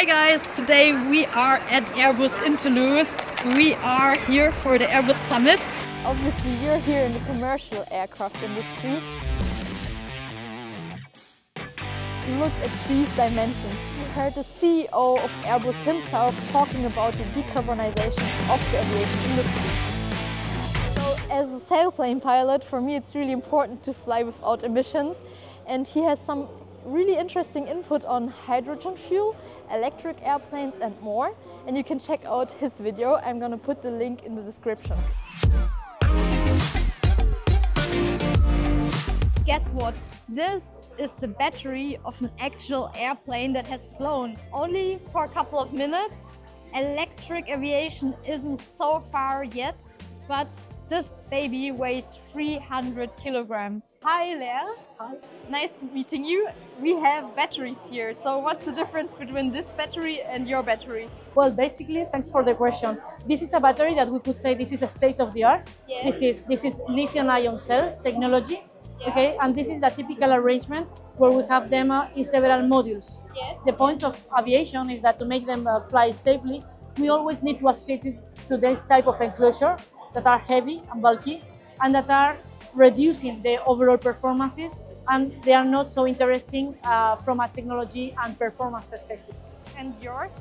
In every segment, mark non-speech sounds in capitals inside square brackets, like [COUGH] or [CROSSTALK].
Hi guys, today we are at Airbus in Toulouse. We are here for the Airbus Summit. Obviously you're here in the commercial aircraft industry. Look at these dimensions. We heard the CEO of Airbus himself talking about the decarbonization of the aviation industry. So as a sailplane pilot, for me it's really important to fly without emissions and he has some really interesting input on hydrogen fuel, electric airplanes and more. And you can check out his video. I'm gonna put the link in the description. Guess what? This is the battery of an actual airplane that has flown only for a couple of minutes. Electric aviation isn't so far yet, but this baby weighs 300 kilograms. Hi, Lea. Hi. Nice meeting you. We have batteries here. So what's the difference between this battery and your battery? Well, basically, thanks for the question. This is a battery that we could say this is a state of the art. Yes. This is this is lithium-ion cells technology. Yeah. Okay, and this is the typical arrangement where we have them uh, in several modules. Yes. The point of aviation is that to make them uh, fly safely, we always need to associate it to this type of enclosure that are heavy and bulky and that are reducing the overall performances and they are not so interesting uh, from a technology and performance perspective. And yours?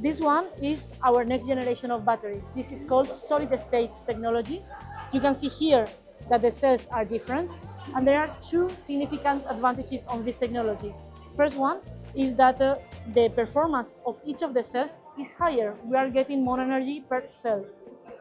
This one is our next generation of batteries. This is called solid state technology. You can see here that the cells are different and there are two significant advantages on this technology. First one is that uh, the performance of each of the cells is higher. We are getting more energy per cell.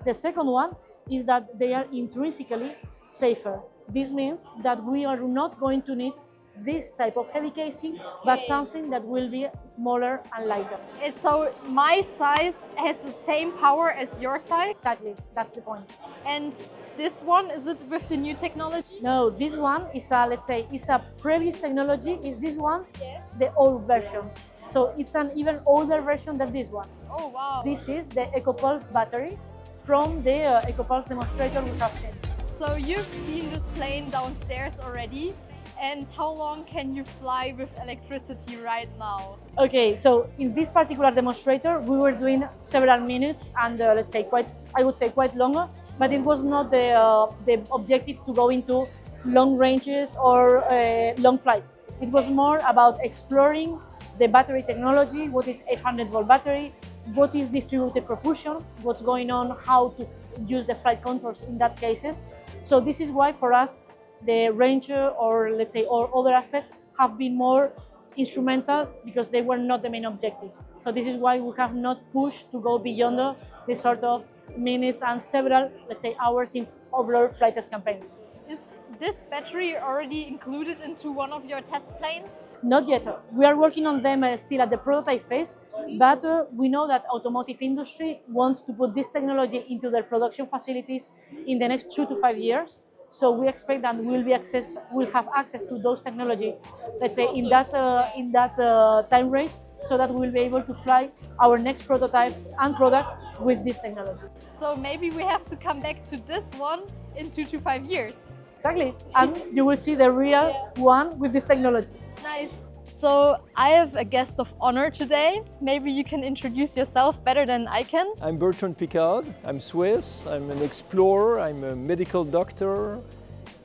The second one is that they are intrinsically safer. This means that we are not going to need this type of heavy casing, but something that will be smaller and lighter. Uh, So my size has the same power as your size. Exactly, that's the point. And this one, is it with the new technology? No, this one is a, let's say, is a previous technology. Is this one Yes. the old version? So it's an even older version than this one. Oh, wow. This is the EcoPulse battery from the uh, EcoPulse demonstrator we have seen. So you've seen this plane downstairs already. And how long can you fly with electricity right now? Okay, so in this particular demonstrator, we were doing several minutes and uh, let's say quite, I would say quite longer, but it was not the, uh, the objective to go into long ranges or uh, long flights. It was more about exploring the battery technology, what is 800 volt battery, what is distributed propulsion, what's going on, how to use the flight controls in that cases. So this is why for us, the range uh, or let's say or other aspects have been more instrumental because they were not the main objective. So this is why we have not pushed to go beyond the, the sort of minutes and several, let's say, hours in overall flight test campaigns. Is this battery already included into one of your test planes? Not yet. We are working on them uh, still at the prototype phase, but uh, we know that automotive industry wants to put this technology into their production facilities in the next two to five years. So we expect that we'll be access, we'll have access to those technology, let's say in that uh, in that uh, time range, so that we'll be able to fly our next prototypes and products with this technology. So maybe we have to come back to this one in two to five years. Exactly, and you will see the real one with this technology. Nice. So I have a guest of honor today. Maybe you can introduce yourself better than I can. I'm Bertrand Piccard. I'm Swiss. I'm an explorer. I'm a medical doctor.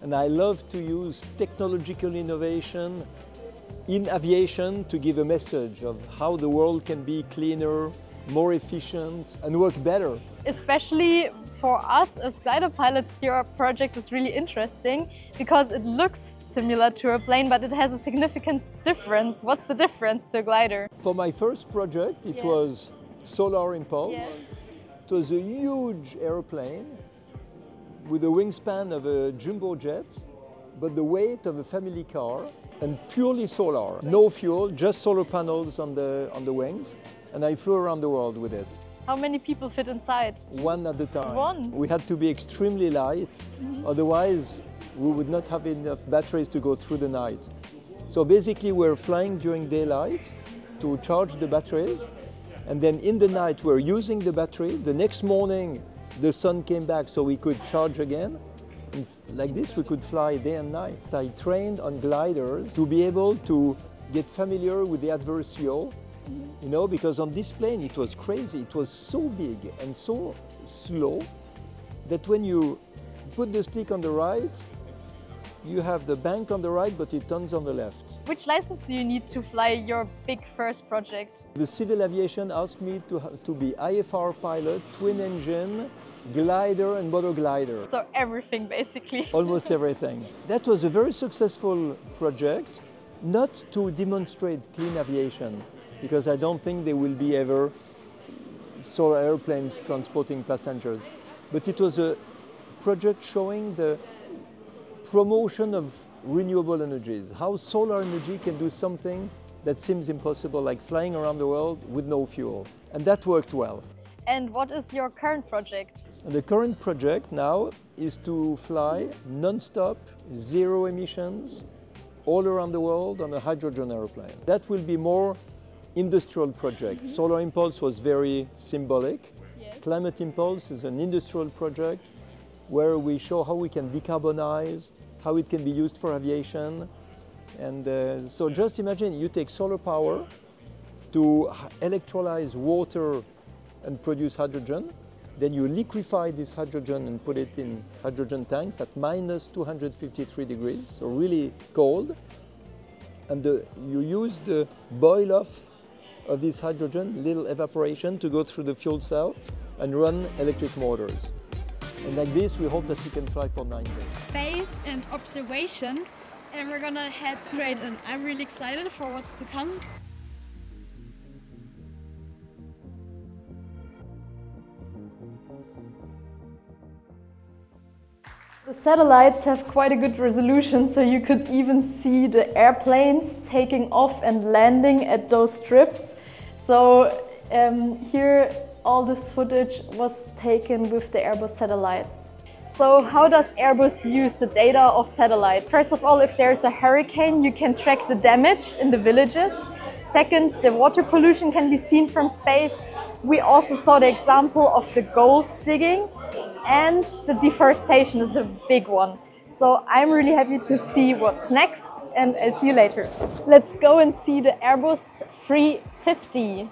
And I love to use technological innovation in aviation to give a message of how the world can be cleaner, more efficient, and work better. Especially for us as glider pilots, your project is really interesting because it looks similar to a plane, but it has a significant difference. What's the difference to a glider? For my first project, it Yes. was Solar Impulse. Yes. It was a huge airplane with a wingspan of a jumbo jet, but the weight of a family car, and purely solar. No fuel, just solar panels on the, on the wings. And I flew around the world with it, How many people fit inside? one at a time. One? We had to be extremely light, mm-hmm. otherwise we would not have enough batteries to go through the night. So basically we're flying during daylight to charge the batteries, and then in the night we're using the battery. The next morning the sun came back so we could charge again. And like this we could fly day and night. I trained on gliders to be able to get familiar with the adverse yaw Mm-hmm. You know, because on this plane it was crazy. It was so big and so slow that when you put the stick on the right, you have the bank on the right, but it turns on the left. Which license do you need to fly your big first project? The civil aviation asked me to, to be IFR pilot, twin engine, glider and motor glider. So everything basically. [LAUGHS] Almost everything. That was a very successful project, not to demonstrate clean aviation, because I don't think there will be ever solar airplanes transporting passengers. But it was a project showing the promotion of renewable energies, how solar energy can do something that seems impossible, like flying around the world with no fuel. And that worked well. And what is your current project? The current project now is to fly non-stop, zero emissions, all around the world on a hydrogen airplane. That will be more industrial project. Mm -hmm. Solar Impulse was very symbolic. Yes. Climate Impulse is an industrial project where we show how we can decarbonize, how it can be used for aviation. And uh, so just imagine you take solar power to electrolyze water and produce hydrogen. Then you liquefy this hydrogen and put it in hydrogen tanks at minus 253 degrees, so really cold. And the, you use the boil off of this hydrogen, little evaporation, to go through the fuel cell and run electric motors. And like this, we hope that we can fly for nine days. Space and observation, and we're gonna head straight in. I'm really excited for what's to come. The satellites have quite a good resolution, so you could even see the airplanes taking off and landing at those strips. So um, here all this footage was taken with the Airbus satellites. So how does Airbus use the data of satellite? First of all, if there's a hurricane, you can track the damage in the villages. Second, the water pollution can be seen from space. We also saw the example of the gold digging and the deforestation is a big one. So I'm really happy to see what's next and I'll see you later. Let's go and see the Airbus 350.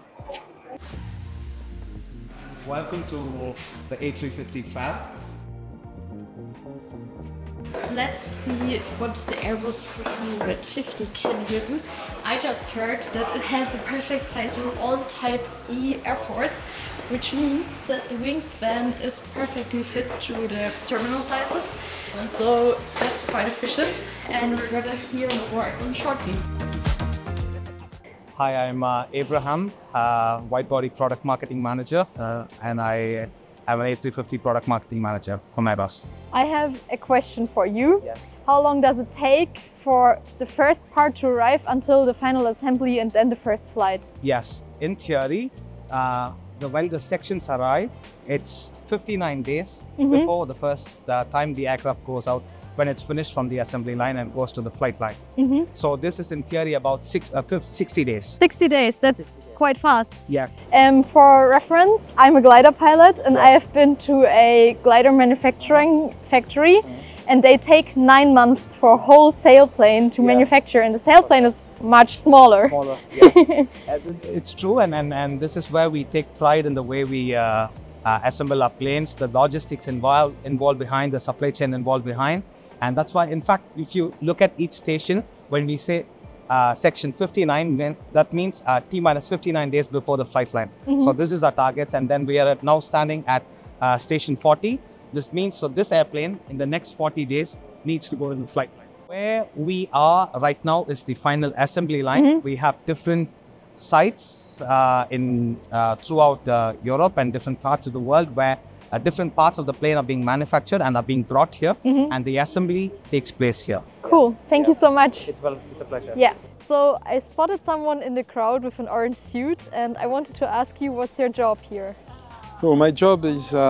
Welcome to the A350 fab. Let's see what the Airbus 350 can do. I just heard that it has the perfect size for all Type E airports which means that the wingspan is perfectly fit to the terminal sizes. And so that's quite efficient and we're gonna hear more shortly. Hi, I'm uh, Abraham, uh, Wide Body Product Marketing Manager, uh, and I am an A350 Product Marketing Manager for Airbus. I have a question for you. Yes. How long does it take for the first part to arrive until the final assembly and then the first flight? Yes, in theory, uh, the, when the sections arrive, it's 59 days mm-hmm. before the first the time the aircraft goes out when it's finished from the assembly line and goes to the flight line. Mm-hmm. So this is in theory about six, uh, 60 days. 60 days, that's 60 days. quite fast. Yeah. Um, for reference, I'm a glider pilot and. I have been to a glider manufacturing factory. Mm-hmm and they take nine months for a whole sailplane to yeah. manufacture and the sailplane is much smaller. Smaller, [LAUGHS] yes. it's true and, and, and this is where we take pride in the way we uh, uh, assemble our planes, the logistics involved, involved behind, the supply chain involved behind. And that's why, in fact, if you look at each station, when we say uh, section 59, that means uh, T minus 59 days before the flight line. Mm -hmm. So this is our target. And then we are now standing at uh, station 40, this means so this airplane in the next 40 days needs to go in the flight line. Where we are right now is the final assembly line. Mm -hmm. We have different sites uh, in uh, throughout uh, Europe and different parts of the world where uh, different parts of the plane are being manufactured and are being brought here, mm -hmm. and the assembly takes place here. Cool. Thank yeah. you so much. It's well. It's a pleasure. Yeah. So I spotted someone in the crowd with an orange suit, and I wanted to ask you, what's your job here? So my job is uh,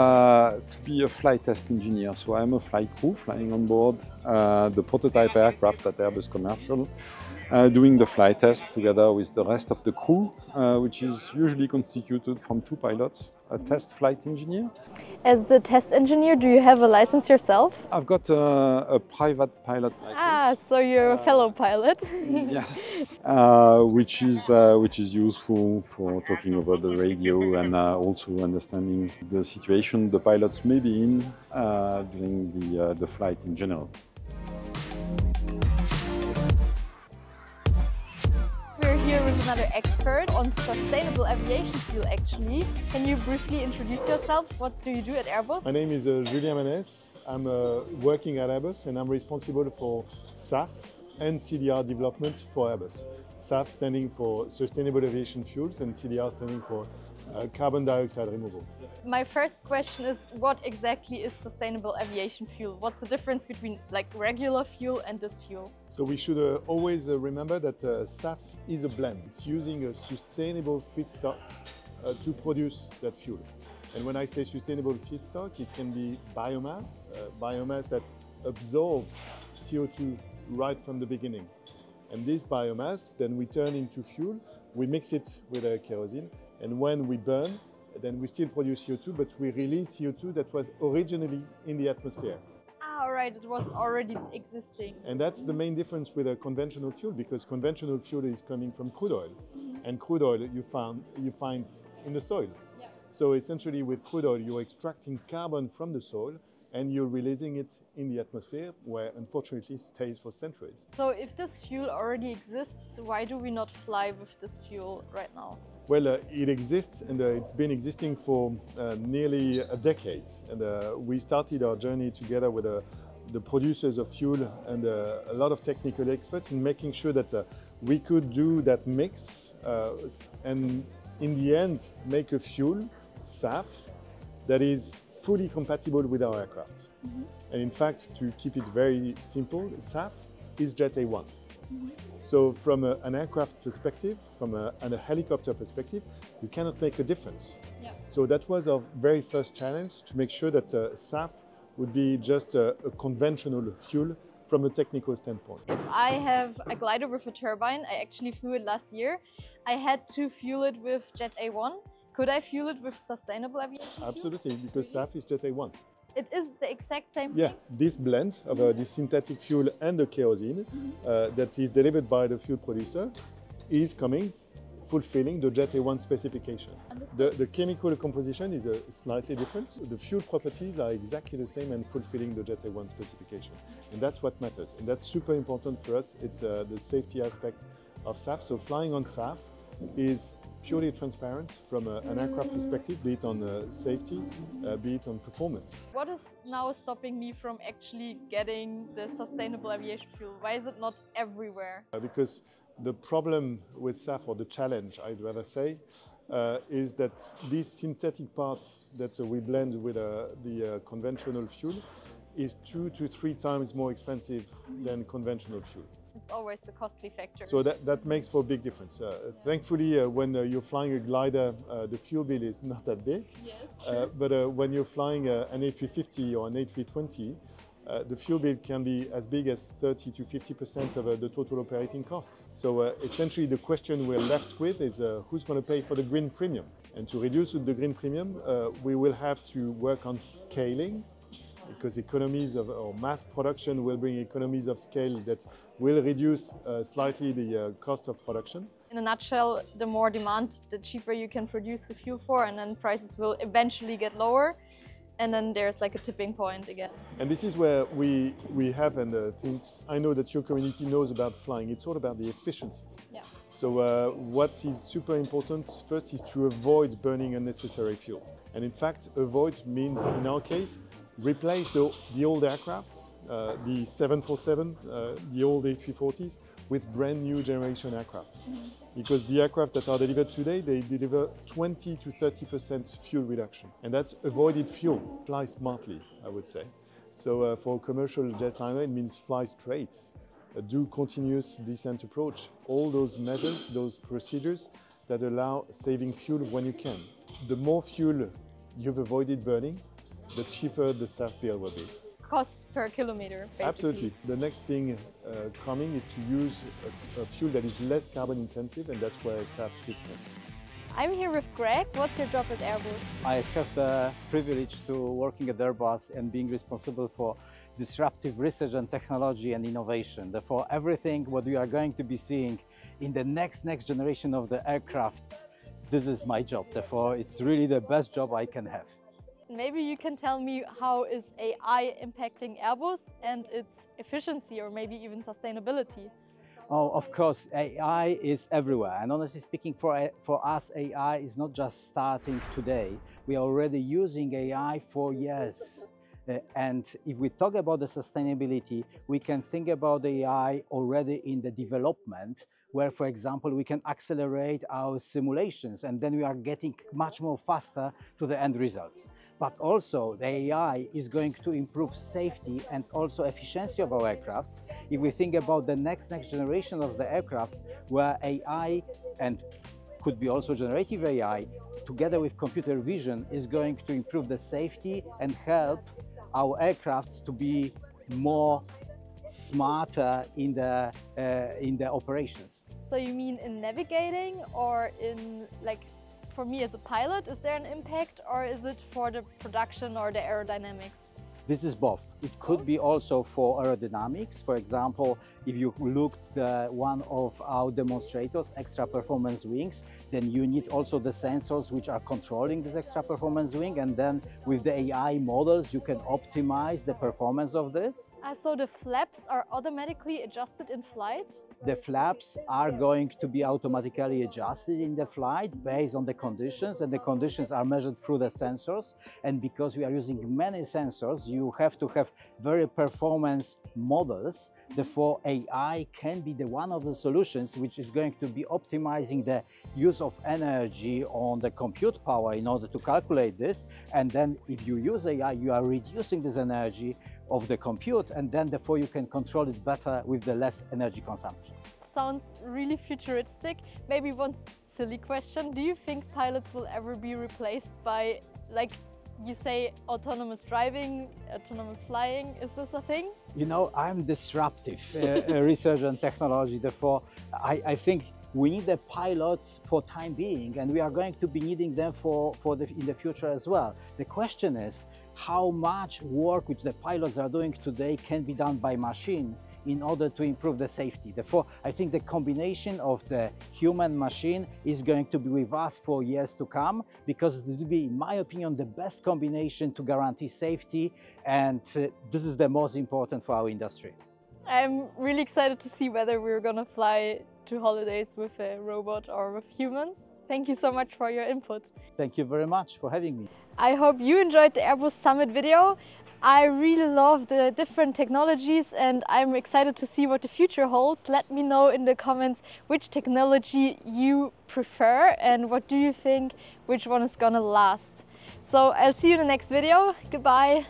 to be a flight test engineer. So I'm a flight crew flying on board uh, the prototype aircraft at Airbus Commercial. uh, doing the flight test together with the rest of the crew, uh, which is usually constituted from two pilots, a test flight engineer. As the test engineer, do you have a license yourself? I've got a, a private pilot license. Ah, so you're a fellow pilot. [LAUGHS] yes, [LAUGHS] uh, which is uh, which is useful for talking over the radio and uh, also understanding the situation the pilots may be in uh, during the uh, the flight in general. Here with another expert on sustainable aviation fuel actually. Can you briefly introduce yourself? What do you do at Airbus? My name is uh, Julien Manhès. I'm uh, working at Airbus and I'm responsible for SAF and CDR development for Airbus. SAF standing for Sustainable Aviation Fuels and CDR standing for uh, carbon dioxide removal. My first question is what exactly is sustainable aviation fuel? What's the difference between like regular fuel and this fuel? So we should uh, always uh, remember that uh, SAF is a blend. It's using a sustainable feedstock uh, to produce that fuel. And when I say sustainable feedstock, it can be biomass, uh, biomass that absorbs CO2 right from the beginning. And this biomass, then we turn into fuel, we mix it with a kerosene, and when we burn, then we still produce CO2, but we release CO2 that was originally in the atmosphere. Ah, all right, it was already existing. And that's the main difference with a conventional fuel, because conventional fuel is coming from crude oil, and crude oil you found you find in the soil. Yeah. So essentially, with crude oil, you're extracting carbon from the soil and you're releasing it in the atmosphere, where unfortunately it stays for centuries. So if this fuel already exists, why do we not fly with this fuel right now? Well, uh, it exists and uh, it's been existing for uh, nearly a decade. And uh, we started our journey together with uh, the producers of fuel and uh, a lot of technical experts in making sure that uh, we could do that mix uh, and in the end make a fuel, SAF, that is fully compatible with our aircraft. And in fact, to keep it very simple, SAF is Jet A1. So from a, an aircraft perspective, from a, and a helicopter perspective, you cannot make a difference. Yeah. So that was our very first challenge to make sure that uh, SAF would be just a, a conventional fuel from a technical standpoint. If I have a glider with a turbine, I actually flew it last year. I had to fuel it with Jet A1. Could I fuel it with sustainable aviation? fuel? Absolutely, because SAF is Jet A1. It is the exact same Yeah, thing. this blend of uh, this synthetic fuel and the kerosene uh, that is delivered by the fuel producer is coming fulfilling the Jet A1 specification. The, the chemical composition is uh, slightly different. The fuel properties are exactly the same and fulfilling the Jet A1 specification. And that's what matters. And that's super important for us. It's uh, the safety aspect of SAF. So flying on SAF is purely transparent from a, an aircraft perspective, be it on uh, safety, uh, be it on performance. What is now stopping me from actually getting the sustainable aviation fuel? Why is it not everywhere? Uh, because the problem with SAF, or the challenge, I'd rather say, uh, is that these synthetic parts that uh, we blend with uh, the uh, conventional fuel is two to three times more expensive than conventional fuel. It's always the costly factor. So that, that makes for a big difference. Uh, thankfully, uh, when uh, you're flying a glider, uh, the fuel bill is not that big. yes, Uh, but uh, when you're flying uh, an A350 or an A320, uh, the fuel bill can be as big as 30 to 50% of uh, the total operating cost. So uh, essentially, the question we're left with is uh, who's going to pay for the green premium? And to reduce the green premium, uh, we will have to work on scaling because economies of or mass production will bring economies of scale that will reduce uh, slightly the uh, cost of production. In a nutshell, the more demand, the cheaper you can produce the fuel for, and then prices will eventually get lower. And then there's like a tipping point again. And this is where we, we have, and uh, things I know that your community knows about flying, it's all about the efficiency. Yeah. So, uh, what is super important first is to avoid burning unnecessary fuel. And in fact, avoid means, in our case, replace the, the old aircraft, uh, the 747, uh, the old A340s, with brand new generation aircraft. Because the aircraft that are delivered today, they deliver 20 to 30% fuel reduction. And that's avoided fuel. Fly smartly, I would say. So uh, for a commercial jetliner, it means fly straight. Do continuous descent approach. All those measures, those procedures that allow saving fuel when you can. The more fuel you've avoided burning, the cheaper the SAF bill will be. costs per kilometer, basically. Absolutely. The next thing uh, coming is to use a, a, fuel that is less carbon intensive, and that's where SAF fits in. I'm here with Greg. What's your job at Airbus? I have the privilege to working at Airbus and being responsible for disruptive research and technology and innovation. Therefore, everything what we are going to be seeing in the next next generation of the aircrafts, this is my job. Therefore, it's really the best job I can have. Maybe you can tell me how is AI impacting Airbus and its efficiency or maybe even sustainability? Oh, of course, AI is everywhere. And honestly speaking, for, for us, AI is not just starting today. We are already using AI for years. Uh, and if we talk about the sustainability, we can think about AI already in the development, where, for example, we can accelerate our simulations and then we are getting much more faster to the end results. But also the AI is going to improve safety and also efficiency of our aircrafts. If we think about the next, next generation of the aircrafts where AI and could be also generative AI, together with computer vision, is going to improve the safety and help our aircrafts to be more smarter in the uh, in the operations. So you mean in navigating or in like for me as a pilot, is there an impact or is it for the production or the aerodynamics? This is both. It could be also for aerodynamics. For example, if you looked the one of our demonstrators, extra performance wings, then you need also the sensors which are controlling this extra performance wing. And then with the AI models, you can optimize the performance of this. Uh, so the flaps are automatically adjusted in flight? The flaps are going to be automatically adjusted in the flight based on the conditions and the conditions are measured through the sensors. And because we are using many sensors, you have to have very performance models. Therefore, AI can be the one of the solutions which is going to be optimizing the use of energy on the compute power in order to calculate this. And then if you use AI, you are reducing this energy of the compute and then therefore you can control it better with the less energy consumption. Sounds really futuristic. Maybe one silly question. Do you think pilots will ever be replaced by like you say autonomous driving, autonomous flying, is this a thing? You know, I'm disruptive uh, uh, research and technology, therefore I, I, think we need the pilots for time being and we are going to be needing them for, for the, in the future as well. The question is how much work which the pilots are doing today can be done by machine in order to improve the safety. Therefore, I think the combination of the human machine is going to be with us for years to come because it will be, in my opinion, the best combination to guarantee safety and uh, this is the most important for our industry. I'm really excited to see whether we're going to fly to holidays with a robot or with humans. Thank you so much for your input. Thank you very much for having me. I hope you enjoyed the Airbus Summit video. I really love the different technologies and I'm excited to see what the future holds. Let me know in the comments which technology you prefer and what do you think which one is gonna last. So I'll see you in the next video. Goodbye.